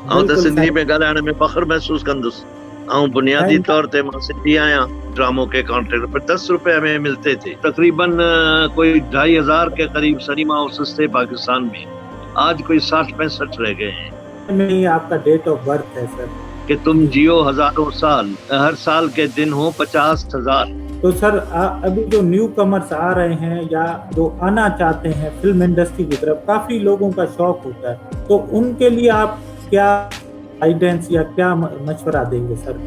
ऐं त सिंधी में ॻाल्हाइण में फ़ख्रु महसूस कंदुसि। ऐं बुनियादी तौर ते माँ सिंधी आहियाँ ड्रामो के कॉन्ट्रैक्ट पर दस रुपए में मिलते थे। तकरीबन कोई ढाई हज़ार के करीब सनीमा हाउसेस थे पाकिस्तान में। आज कोई साठ पैंसठ रह गए हैं। नहीं आपका डेट ऑफ़ बर्थ है सर कि तुम जियो हज़ारों साल हर साल के दिन हो पचास हज़ार। तो सर आ, अभी जो न्यू कमर्स आ रहे हैं या जो आना चाहते हैं फ़िल्म इंडस्ट्री की तरफ़ काफ़ी लोगों का शौक होता है। तो उनके लिए आप क्या गाइडेंस या क्या मशवरा देंगे सर?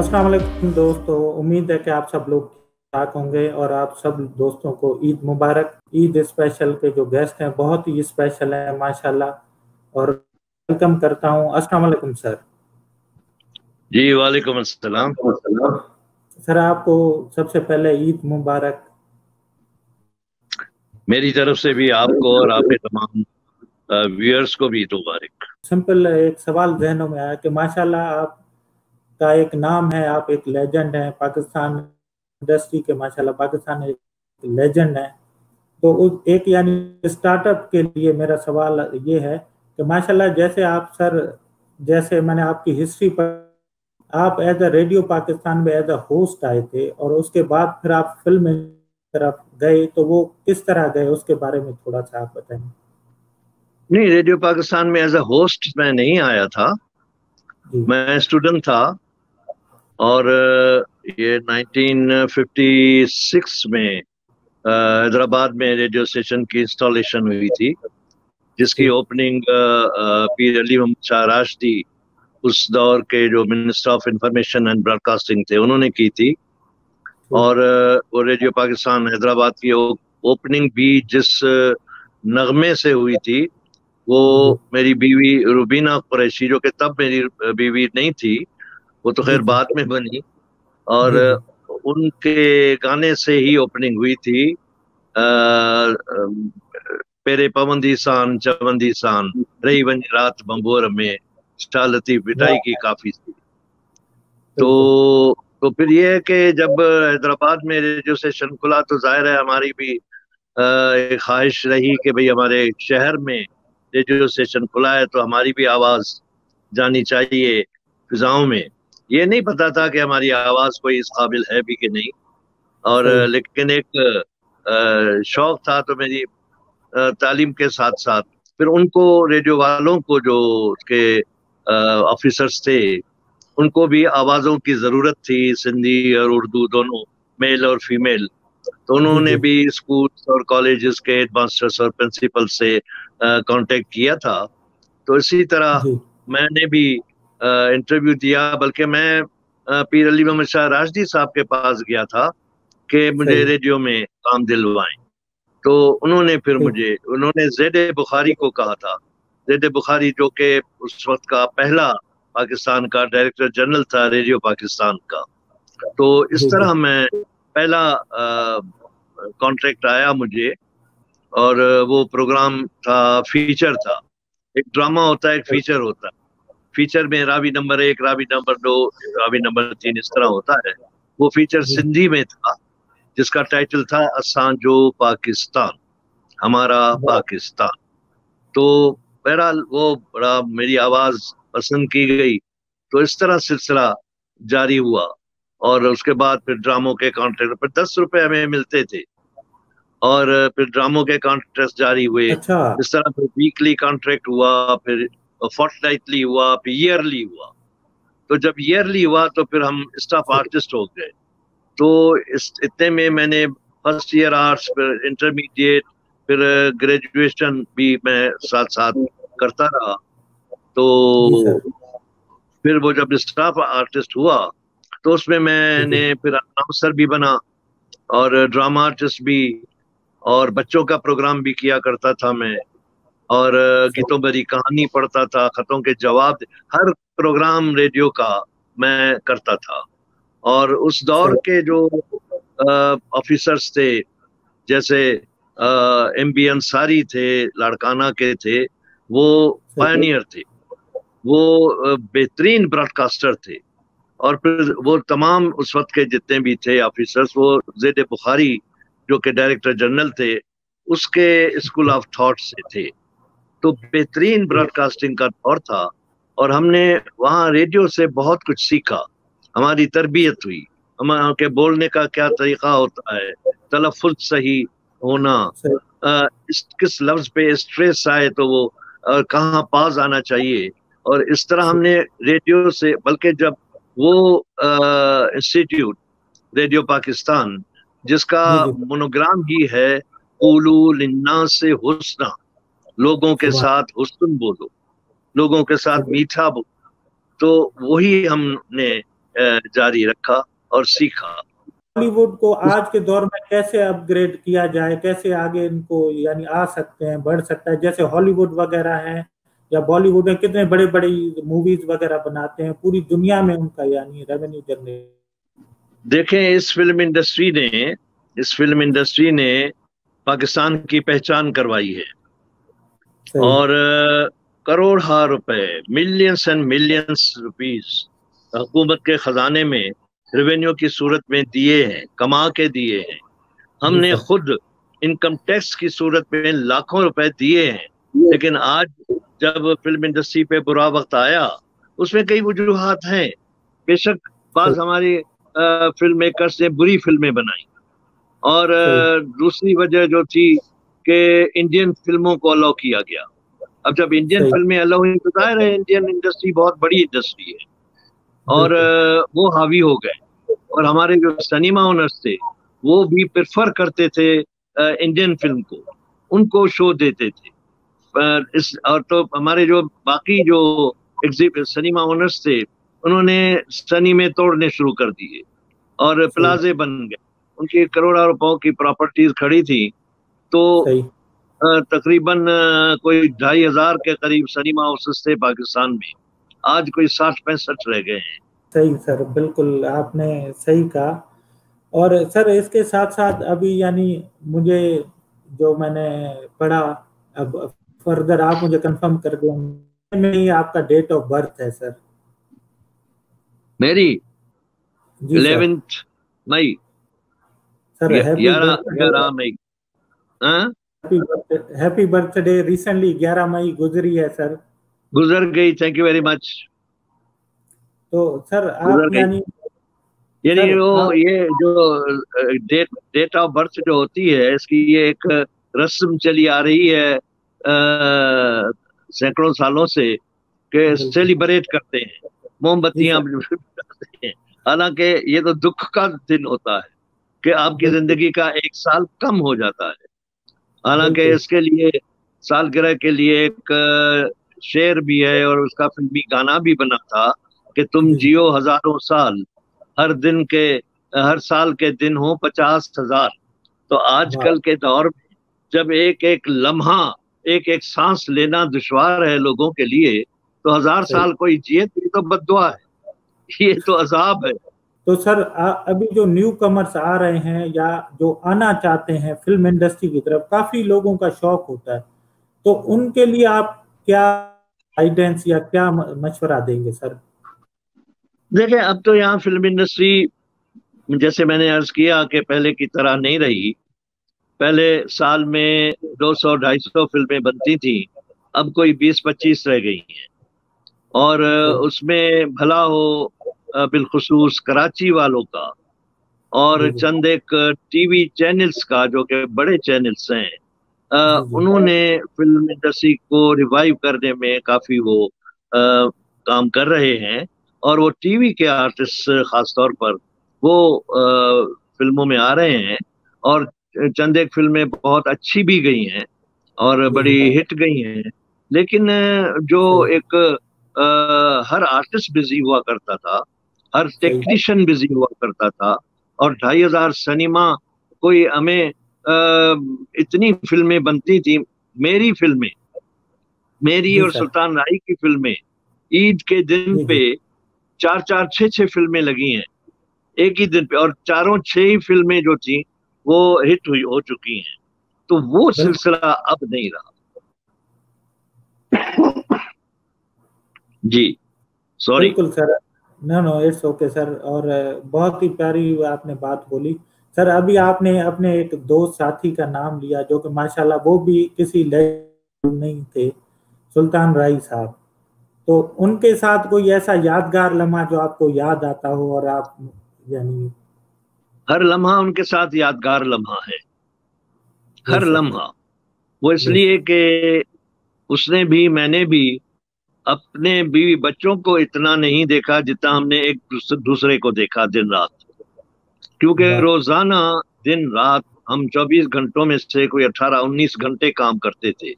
अस्सलाम दोस्तों उम्मीद है कि आप सब लोग ठीक होंगे और आप सब दोस्तों को ईद मुबारक। ईद स्पेशल के जो गेस्ट हैं बहुत ही स्पेशल है माशाल्लाह। और वेलकम करता हूँ। अस्सलाम वालेकुम सर। जी वालेकुम अस्सलाम। सर आपको सबसे पहले ईद मुबारक मेरी तरफ़ से भी आपको और आपके तमाम व्यूअर्स को भी मुबारक सिंपल एक सवाल जहनों में आया कि माशाल्लाह आप का एक नाम है, आप एक लेजेंड हैं, पाकिस्तान इंडस्ट्री के माशाल्लाह पाकिस्तान एक लेजेंड है। तो उस, एक यानी स्टार्टअप के लिए मेरा सवाल ये है कि माशाल्लाह जैसे आप सर, जैसे मैंने आपकी हिस्ट्री पर, आप एज अ रेडियो पाकिस्तान में एज अ होस्ट आए थे और उसके बाद फिर आप फ़िल्म तरफ़ गए तो वो किस तरह गए उसके बारे में थोड़ा सा आप बताएँ। नहीं रेडियो पाकिस्तान में एज अ होस्ट मैं नहीं आया था। मैं स्टूडेंट था और ये 1956 में हैदराबाद में रेडियो स्टेशन की इंस्टॉलेशन हुई थी जिसकी ओपनिंग पीर अली मोहम्मद शाह राशदी उस दौर के जो minister of information and broadcasting थे उन्होंने की थी। और वो रेडियो पाकिस्तान हैदराबाद की ओपनिंग भी जिस नगमे से हुई थी वो मेरी बीवी रुबीना कुरैशी जो कि तब मेरी बीवी नहीं थी वो तो खैर बाद में बनी। और उनके गाने से ही ओपनिंग हुई थी आ, पेरे पवंदी सान चवंदी सान रही वंज रात बंबोर में स्टालती पिटाई की काफ़ी थी। तो तो फिर ये है कि जब हैदराबाद में रेडियो स्टेशन खुला तो ज़ाहिर है हमारी भी एक ख्वाहिश रही कि भाई हमारे शहर में रेडियो स्टेशन खुला है तो हमारी भी आवाज़ जानी चाहिए फिजाओं में। ये नहीं पता था कि हमारी आवाज़ कोई इस काबिल है भी कि नहीं। और लेकिन एक शौक था तो मेरी तालीम के साथ साथ फिर उनको रेडियो वालों को जो उसके ऑफिसर्स थे उनको भी आवाज़ों की ज़रूरत थी सिंधी और उर्दू दोनों मेल और फीमेल तो उन्होंने भी स्कूल और कॉलेजेस के हेड मास्टर्स और प्रिंसिपल से कांटेक्ट किया था। तो इसी तरह मैंने भी इंटरव्यू दिया बल्कि मैं पीर अली मोहम्मद शाह राजदी साहब के पास गया था कि मुझे रेडियो में काम दिलवाएँ। तो उन्होंने फिर मुझे उन्होंने जेड बुखारी को कहा था। जेड बुखारी जो कि उस वक्त का पहला पाकिस्तान का डायरेक्टर जनरल था रेडियो पाकिस्तान का। तो इस तरह मैं पहला कॉन्ट्रैक्ट आया मुझे और वो प्रोग्राम था फीचर था। एक ड्रामा होता है एक फीचर होता है। फीचर में रावी नंबर एक रावी नंबर दो रावी नंबर तीन इस तरह होता है। वो फीचर सिंधी में था जिसका टाइटल था असांजो पाकिस्तान हमारा पाकिस्तान। तो बहरहाल वो बड़ा मेरी आवाज़ पसंद की गई तो इस तरह सिलसिला जारी हुआ और उसके बाद फिर ड्रामों के कॉन्ट्रैक्ट पर दस रुपए हमें मिलते थे और फिर ड्रामों के कॉन्ट्रैक्ट जारी हुए। अच्छा। इस तरह फिर वीकली कॉन्ट्रैक्ट हुआ फिर फोर्टनाइटली हुआ फिर ईयरली हुआ। तो जब ईयरली हुआ तो फिर हम स्टाफ आर्टिस्ट हो गए। तो इस इतने में मैंने फ़र्स्ट ईयर आर्ट्स फिर इंटरमीडिएट फिर ग्रेजुएशन भी मैं साथ साथ करता रहा। तो फिर वो जब स्टाफ आर्टिस्ट हुआ तो उसमें मैंने फिर अनाउंसर भी बना और ड्रामा आर्टिस्ट भी और बच्चों का प्रोग्राम भी किया करता था मैं और गीतों भरी कहानी पढ़ता था खतों के जवाब हर प्रोग्राम रेडियो का मैं करता था। और उस दौर के जो ऑफिसर्स थे जैसे एम बी अंसारी थे लाड़काना के थे वो पायनियर थे। वो बेहतरीन ब्रॉडकास्टर थे। और फिर वो तमाम उस वक्त के जितने भी थे ऑफिसर्स वो जेड बुखारी जो कि डायरेक्टर जनरल थे उसके स्कूल ऑफ़ थॉट से थे। तो बेहतरीन ब्रॉडकास्टिंग का दौर था और हमने वहाँ रेडियो से बहुत कुछ सीखा। हमारी तरबियत हुई। हमारे बोलने का क्या तरीका होता है? तलफ़ सही होना। आ, इस किस लफ्ज पे स्ट्रेस आए तो वो कहाँ पास आना चाहिए? और इस तरह हमने रेडियो से बल्कि जब वो इंस्टीट्यूट रेडियो पाकिस्तान जिसका मोनोग्राम ही है उलू लिन्ना से हुस्ना लोगों के साथ हुस्न बोलो लोगों के साथ मीठा बोलो तो वही हमने जारी रखा और सीखा। बॉलीवुड को आज के दौर में कैसे अपग्रेड किया जाए कैसे आगे इनको यानी आ सकते हैं बढ़ सकता है जैसे हॉलीवुड वगैरह है या बॉलीवुड में कितने बड़े बड़े मूवीज़ वगैरह बनाते हैं पूरी दुनिया में उनका यानी रेवेन्यू जनरेट देखें इस फ़िल्म इंडस्ट्री ने इस फ़िल्म इंडस्ट्री ने पाकिस्तान की पहचान करवाई है। और करोड़ हार रुपए मिलियंस एंड मिलियंस रुपीस हुकूमत के खजाने में रेवेन्यू की सूरत में दिए हैं कमा के दिए हैं। हमने खुद इनकम टैक्स की सूरत में लाखों रुपए दिए हैं। लेकिन आज जब फ़िल्म इंडस्ट्री पे बुरा वक्त आया उसमें कई वजूहत हैं। बेशक बाज हमारी फ़िल्म मेकर्स ने बुरी फ़िल्में बनाई। और दूसरी वजह जो थी कि इंडियन फ़िल्मों को अलाउ किया गया। अब जब इंडियन फ़िल्में अलाउ हुई तो ज़ाहिर है इंडियन इंडस्ट्री बहुत बड़ी इंडस्ट्री है। और वो हावी हो गए। और हमारे जो सिनेमा ओनर्स थे वो भी प्रेफर करते थे इंडियन फ़िल्म को। उनको शो देते थे। इस और तो हमारे जो बाकी जो सिनेमा ओनर्स थे उन्होंने सनी में तोड़ने शुरू कर दिए और प्लाजे बन गए। उनकी करोड़ों रुपयों की प्रॉपर्टीज़ खड़ी थी। तो तकरीबन कोई ढाई हज़ार के करीब सनीमा हाउसेस थे पाकिस्तान में। आज कोई साठ पैंसठ रह गए हैं। सही सर बिल्कुल आपने सही कहा। और सर इसके साथ साथ अभी यानी मुझे जो मैंने पढ़ा अब फर्दर आप मुझे कंफर्म कर दो में आपका डेट ऑफ़ बर्थ है सर मेरी इलेवेंथ मई। सर ग्यारह मई। हैप्पी बर्थडे रिसेंटली ग्यारह मई गुजरी है सर गुजर गई थैंक यू वेरी मच तो सर आप यानी यानी वो ये जो डेट डेट ऑफ़ बर्थ जो होती है इसकी ये एक रस्म चली आ रही है सैकड़ों सालों से के सेलिब्रेट करते हैं मोमबत्तियाँ हैं। हालाँकि ये तो दुख का दिन होता है कि आपकी ज़िंदगी का एक साल कम हो जाता है। हालाँकि इसके लिए सालगिरह के लिए एक शेर भी है और उसका फिल्मी गाना भी बना था कि तुम जियो हज़ारों साल हर दिन के हर साल के दिन हो पचास हज़ार। तो आजकल के दौर में जब एक एक लम्हा एक एक सांस लेना दुश्वार है लोगों के लिए तो हज़ार साल कोई जिए तो ये तो बदुआ है। ये तो अजाब है। तो सर आ, अभी जो न्यू कमर्स आ रहे हैं या जो आना चाहते हैं फ़िल्म इंडस्ट्री की तरफ़ काफ़ी लोगों का शौक होता है। तो उनके लिए आप क्या गाइडेंस या क्या मशवरा देंगे सर? देखें अब तो यहाँ फ़िल्म इंडस्ट्री जैसे मैंने अर्ज़ किया कि पहले की तरह नहीं रही। पहले साल में 200-250 फ़िल्में बनती थी अब कोई 20-25 रह गई हैं। और उसमें भला हो बिलखसूस कराची वालों का और चंद एक टीवी चैनल्स का जो कि बड़े चैनल्स हैं उन्होंने फ़िल्म इंडस्ट्री को रिवाइव करने में काफ़ी वो आ, काम कर रहे हैं और वो टीवी के आर्टिस्ट खासतौर पर वो आ, फ़िल्मों में आ रहे हैं और चंद एक फ़िल्में बहुत अच्छी भी गई हैं और बड़ी हिट गई हैं। लेकिन जो एक आ, हर आर्टिस्ट बिज़ी हुआ करता था हर टेक्नीशियन बिज़ी हुआ करता था और ढाई हज़ार सिनेमा कोई हमें आ, इतनी फ़िल्में बनती थी मेरी फ़िल्में मेरी और सुल्तान राय की फ़िल्में ईद के दिन पे चार चार छह छह फ़िल्में लगी हैं एक ही दिन पे और चारों छह ही फ़िल्में जो थी वो हिट हुई हो चुकी हैं। तो वो सिलसिला अब नहीं रहा। जी। सॉरी बिल्कुल sir. No no it's okay sir. और बहुत ही प्यारी आपने बात बोली। सर अभी आपने अपने एक दोस्त साथी का नाम लिया जो कि माशाल्लाह वो भी किसी नहीं थे सुल्तान राई साहब। तो उनके साथ कोई ऐसा यादगार लम्हा जो आपको याद आता हो और आप यानी हर लम्हा उनके साथ यादगार लम्हा है। हर लम्हा। वो इसलिए कि उसने भी मैंने भी अपने बीवी बच्चों को इतना नहीं देखा जितना हमने एक दूसरे को देखा दिन रात। क्योंकि रोज़ाना दिन रात हम 24 घंटों में से कोई 18-19 घंटे काम करते थे।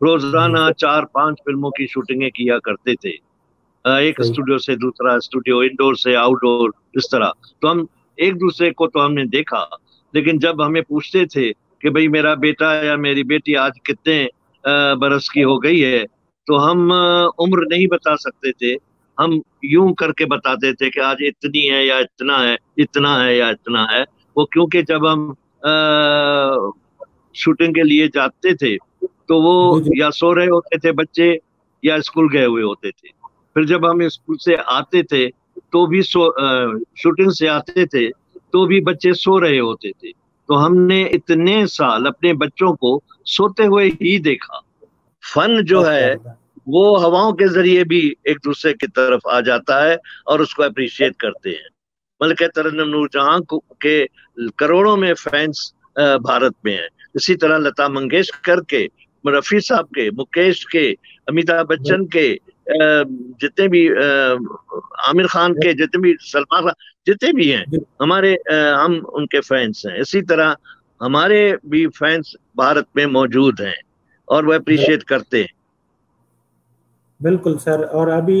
रोज़ाना चार पाँच फ़िल्मों की शूटिंगें किया करते थे। एक स्टूडियो से दूसरा स्टूडियो इंडोर से आउटडोर इस तरह। तो हम एक दूसरे को तो हमने देखा। लेकिन जब हमें पूछते थे कि भाई मेरा बेटा या मेरी बेटी आज कितने बरस की हो गई है तो हम उम्र नहीं बता सकते थे। हम यूँ करके बताते थे कि आज इतनी है या इतना है इतना है या इतना है। वो क्योंकि जब हम शूटिंग के लिए जाते थे तो वो या सो रहे होते थे बच्चे या स्कूल गए हुए होते थे। फिर जब हम स्कूल से आते थे तो भी सो शूटिंग से आते थे तो भी बच्चे सो रहे होते थे। तो हमने इतने साल अपने बच्चों को सोते हुए ही देखा। फन जो है वो हवाओं के ज़रिए भी एक दूसरे की तरफ़ आ जाता है और उसको अप्रिशिएट करते हैं। मलिक तरन्नम नूरजहां के करोड़ों में फैंस भारत में हैं। इसी तरह लता मंगेशकर के रफी साहब के मुकेश के अमिताभ बच्चन के जितने भी आमिर खान के जितने भी सलमान खान जितने भी हैं हमारे हम उनके फैंस हैं। इसी तरह हमारे भी फैंस भारत में मौजूद हैं और वो अप्रिशिएट करते हैं। बिल्कुल सर और अभी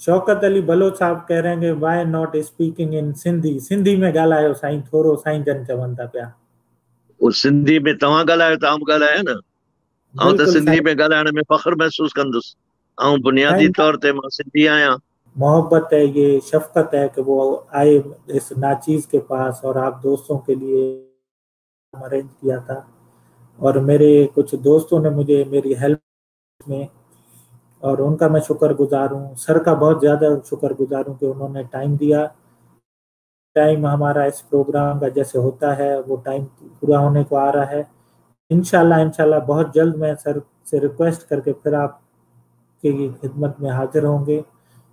शौकत अली बलोच साहब कह रहे हैं कि why not speaking in Sindhi Sindhi में ॻाल्हायो साईं थोरो साईं जन चवनि था पिया। उस सिंधी में तव्हां ॻाल्हायो त आउं ॻाल्हायां न? आउं त सिंधी में ॻाल्हाइण में फ़ख्रु महसूस कंदुसि। ऐं बुनियादी तौर ते माँ सिंधी आहियाँ मोहब्बत है ये शफकत है कि वो आए इस नाचीज के पास और आप दोस्तों के लिए अरेंज किया था। और मेरे कुछ दोस्तों ने मुझे मेरी हेल्प में और उनका मैं शुक्रगुजार हूँ। सर का बहुत ज़्यादा शुक्रगुजार हूँ कि उन्होंने टाइम दिया। टाइम हमारा इस प्रोग्राम का जैसे होता है वो टाइम पूरा होने को आ रहा है। इनशाला इनशाला बहुत जल्द मैं सर से रिक्वेस्ट करके फिर आप की खिदमत में हाजिर होंगे।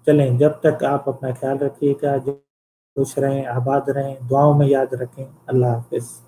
चलें, जब तक आप अपना ख्याल रखिएगा, खुश रहें, आबाद रहें, दुआओं में याद रखें। अल्लाह हाफिज़।